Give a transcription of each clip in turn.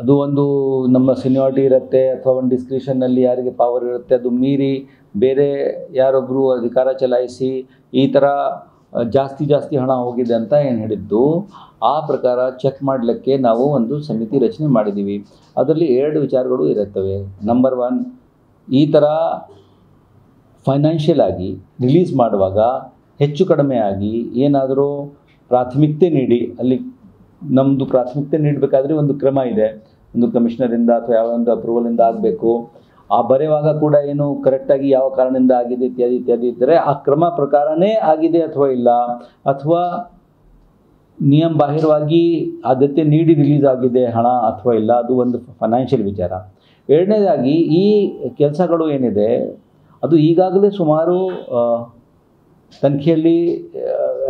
ಅದು ಒಂದು ನಮ್ಮ ಸಿನಿಯಾರಿಟಿ ಇರುತ್ತೆ ಅಥವಾ ಒಂದು ಡಿಸ್ಕ್ರಿಷನ್ನಲ್ಲಿ ಯಾರಿಗೆ ಪವರ್ ಇರುತ್ತೆ ಅದು ಮೀರಿ ಬೇರೆ ಯಾರೊಬ್ಬರು ಅಧಿಕಾರ ಚಲಾಯಿಸಿ ಈ ಥರ ಜಾಸ್ತಿ ಜಾಸ್ತಿ ಹಣ ಹೋಗಿದೆ ಅಂತ ಏನು ಹೇಳಿದ್ದು, ಆ ಪ್ರಕಾರ ಚೆಕ್ ಮಾಡಲಿಕ್ಕೆ ನಾವು ಒಂದು ಸಮಿತಿ ರಚನೆ ಮಾಡಿದ್ದೀವಿ ಅದರಲ್ಲಿ ಎರಡು ವಿಚಾರಗಳು ಇರುತ್ತವೆ. ನಂಬರ್ ಒನ್ ಈ ಥರ ಫೈನಾನ್ಷಿಯಲ್ ಆಗಿ ರಿಲೀಸ್ ಮಾಡುವಾಗ ಹೆಚ್ಚು ಕಡಿಮೆ ಆಗಿ ಏನಾದರೂ ಪ್ರಾಥಮಿಕತೆ ನೀಡಿ, ಅಲ್ಲಿ ನಮ್ಮದು ಪ್ರಾಥಮಿಕತೆ ನೀಡಬೇಕಾದ್ರೆ ಒಂದು ಕ್ರಮ ಇದೆ. ಒಂದು ಕಮಿಷನರಿಂದ ಅಥವಾ ಯಾವ ಒಂದು ಅಪ್ರೂವಲಿಂದ ಆಗಬೇಕು. ಆ ಬರೆಯುವಾಗ ಕೂಡ ಏನು ಕರೆಕ್ಟಾಗಿ ಯಾವ ಕಾರಣದಿಂದ ಆಗಿದೆ ಇತ್ಯಾದಿ ಇತ್ಯಾದಿ ಇದ್ದರೆ ಆ ಕ್ರಮ ಪ್ರಕಾರನೇ ಆಗಿದೆ ಅಥವಾ ಇಲ್ಲ. ಅಥವಾ ನಿಯಮ ಬಾಹಿರವಾಗಿ ಆದ್ಯತೆ ನೀಡಿ ರಿಲೀಸ್ ಆಗಿದೆ ಹಣ ಅಥವಾ ಇಲ್ಲ, ಅದು ಒಂದು ಫೈನಾನ್ಷಿಯಲ್ ವಿಚಾರ. ಎರಡನೇದಾಗಿ ಈ ಕೆಲಸಗಳು ಏನಿದೆ, ಅದು ಈಗಾಗಲೇ ಸುಮಾರು ತನಿಖೆಯಲ್ಲಿ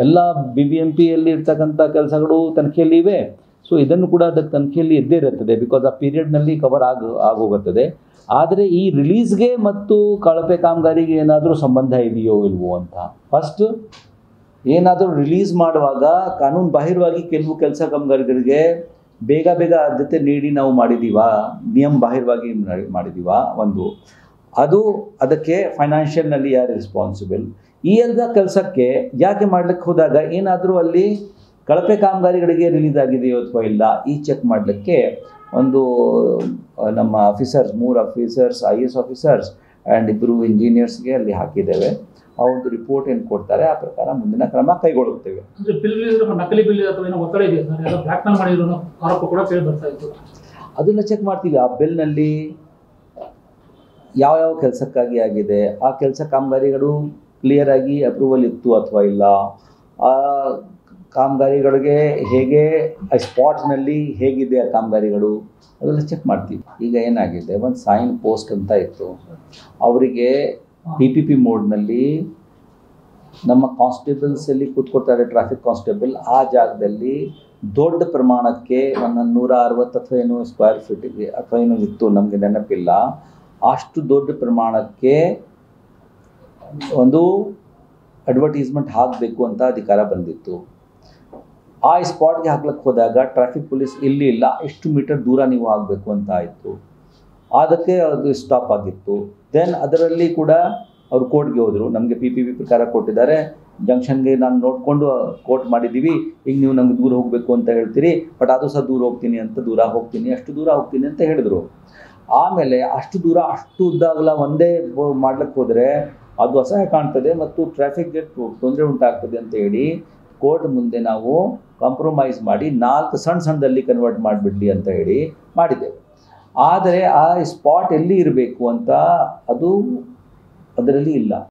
ಎಲ್ಲ ಬಿ ಬಿ ಎಂ ಪಿಯಲ್ಲಿ ಇರ್ತಕ್ಕಂಥ ಕೆಲಸಗಳು ತನಿಖೆಯಲ್ಲಿ ಇವೆ. ಸೊ ಇದನ್ನು ಕೂಡ ಅದಕ್ಕೆ ತನಿಖೆಯಲ್ಲಿ ಇದ್ದೇ ಇರುತ್ತದೆ ಬಿಕಾಸ್ ಆ ಪೀರಿಯಡ್ನಲ್ಲಿ ಕವರ್ ಆಗ, ಆಗೋಗುತ್ತದೆ. ಆದರೆ ಈ ರಿಲೀಸ್ಗೆ ಮತ್ತು ಕಳಪೆ ಕಾಮಗಾರಿಗೆ ಏನಾದರೂ ಸಂಬಂಧ ಇದೆಯೋ ಇಲ್ವೋ ಅಂತ. ಫಸ್ಟ್ ಏನಾದರೂ ರಿಲೀಸ್ ಮಾಡುವಾಗ ಕಾನೂನು ಬಾಹಿರವಾಗಿ ಕೆಲವು ಕೆಲಸ ಕಾಮಗಾರಿಗಳಿಗೆ ಬೇಗ ಬೇಗ ಆದ್ಯತೆ ನೀಡಿ ನಾವು ಮಾಡಿದ್ದೀವ ನಿಯಮ ಬಾಹಿರವಾಗಿ ಮಾಡಿದ್ದೀವ ಒಂದು. ಅದು ಅದಕ್ಕೆ ಫೈನಾನ್ಷಿಯಲ್ನಲ್ಲಿ ಯಾರು ರೆಸ್ಪಾನ್ಸಿಬಲ್ ಈ ಎಲ್ಲ ಕೆಲಸಕ್ಕೆ ಯಾಕೆ ಮಾಡಲಿಕ್ಕೆ ಹೋದಾಗ ಏನಾದರೂ ಅಲ್ಲಿ ಕಳಪೆ ಕಾಮಗಾರಿಗಳಿಗೆ ರಿಲೀಸ್ ಆಗಿದೆಯೋ ಅಥವಾ ಇಲ್ಲ ಈ ಚೆಕ್ ಮಾಡಲಿಕ್ಕೆ ಒಂದು ನಮ್ಮ ಆಫೀಸರ್ಸ್ ಮೂರು officers I S officers and ಇಬ್ಬರು ಇಂಜಿನಿಯರ್ಸ್ಗೆ ಅಲ್ಲಿ ಹಾಕಿದ್ದೇವೆ. ಒಂದು ರಿಪೋರ್ಟ್ ಏನು ಕೊಡ್ತಾರೆ ಆ ಪ್ರಕಾರ ಮುಂದಿನ ಕ್ರಮ ಕೈಗೊಳ್ಳುತ್ತೇವೆ. ಅದನ್ನು ಚೆಕ್ ಮಾಡ್ತೀವಿ. ಆ ಬಿಲ್ನಲ್ಲಿ ಯಾವ ಯಾವ ಕೆಲಸಕ್ಕಾಗಿ ಆಗಿದೆ ಆ ಕೆಲಸ ಕಾಮಗಾರಿಗಳು ಕ್ಲಿಯರ್ ಆಗಿ ಅಪ್ರೂವಲ್ ಇತ್ತು ಅಥವಾ ಇಲ್ಲ ಆ ಕಾಮಗಾರಿಗಳಿಗೆ ಹೇಗೆ, ಆ ಸ್ಪಾಟ್ನಲ್ಲಿ ಹೇಗಿದೆ ಆ ಕಾಮಗಾರಿಗಳು, ಅದೆಲ್ಲ ಚೆಕ್ ಮಾಡ್ತೀವಿ. ಈಗ ಏನಾಗಿದೆ, ಒಂದು ಸೈನ್ ಪೋಸ್ಟ್ ಅಂತ ಇತ್ತು. ಅವರಿಗೆ ಪಿ ಪಿ ಪಿ ಮೋಡ್ನಲ್ಲಿ ನಮ್ಮ ಕಾನ್ಸ್ಟೇಬಲ್ಸಲ್ಲಿ ಕೂತ್ಕೊಳ್ತಾರೆ ಟ್ರಾಫಿಕ್ ಕಾನ್ಸ್ಟೇಬಲ್ ಆ ಜಾಗದಲ್ಲಿ ದೊಡ್ಡ ಪ್ರಮಾಣಕ್ಕೆ ಒಂದು ನೂರ ಅರವತ್ತು ಅಥವಾ ಏನು ಸ್ಕ್ವೇರ್ ಫೀಟಿಗೆ ಅಥವಾ ಏನೋ ಇತ್ತು, ನಮಗೆ ನೆನಪಿಲ್ಲ. ಅಷ್ಟು ದೊಡ್ಡ ಪ್ರಮಾಣಕ್ಕೆ ಒಂದು ಅಡ್ವರ್ಟೈಸ್ಮೆಂಟ್ ಹಾಕಬೇಕು ಅಂತ ಅಧಿಕಾರ ಬಂದಿತ್ತು. ಆ ಸ್ಪಾಟ್ಗೆ ಹಾಕ್ಲಿಕ್ಕೆ ಹೋದಾಗ ಟ್ರಾಫಿಕ್ ಪೊಲೀಸ್ ಇಲ್ಲಿ ಇಲ್ಲ ಎಷ್ಟು ಮೀಟರ್ ದೂರ ನೀವು ಆಗಬೇಕು ಅಂತ ಆಯಿತು. ಅದಕ್ಕೆ ಅದು ಸ್ಟಾಪ್ ಆಗಿತ್ತು. ದೆನ್ ಅದರಲ್ಲಿ ಕೂಡ ಅವರು ಕೋರ್ಟ್ಗೆ ಹೋದರು. ನಮಗೆ ಪಿ ಪಿ ಪಿ ಪ್ರಕಾರ ಕೊಟ್ಟಿದ್ದಾರೆ ಜಂಕ್ಷನ್ಗೆ ನಾನು ನೋಡಿಕೊಂಡು ಕೋರ್ಟ್ ಮಾಡಿದ್ದೀವಿ. ಈಗ ನೀವು ನಮ್ಗೆ ದೂರ ಹೋಗಬೇಕು ಅಂತ ಹೇಳ್ತೀರಿ. ಬಟ್ ಅದು ಸಹ ದೂರ ಹೋಗ್ತೀನಿ ಅಂತ, ದೂರ ಹೋಗ್ತೀನಿ, ಅಷ್ಟು ದೂರ ಹೋಗ್ತೀನಿ ಅಂತ ಹೇಳಿದರು. ಆಮೇಲೆ ಅಷ್ಟು ದೂರ, ಅಷ್ಟು ಉದ್ದಾಗಲ ಒಂದೇ ಮಾಡ್ಲಿಕ್ಕೆ ಹೋದರೆ ಅದು ಅಸಹ್ಯ ಕಾಣ್ತದೆ ಮತ್ತು ಟ್ರಾಫಿಕ್ಗೆ ತೊಂದರೆ ಉಂಟಾಗ್ತದೆ ಅಂತ ಹೇಳಿ ಕೋರ್ಟ್ ಮುಂದೆ ನಾವು ಕಾಂಪ್ರಮೈಸ್ ಮಾಡಿ ನಾಲ್ಕು ಸಣ್ಣ ಸಣ್ಣದಲ್ಲಿ ಕನ್ವರ್ಟ್ ಮಾಡಿಬಿಡ್ಲಿ ಅಂತ ಹೇಳಿ ಮಾಡಿದ್ದೇವೆ. ಆದರೆ ಆ ಸ್ಪಾಟ್ ಎಲ್ಲಿ ಇರಬೇಕು ಅಂತ ಅದು ಅದರಲ್ಲಿ ಇಲ್ಲ.